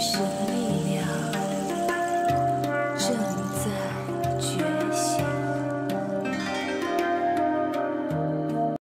是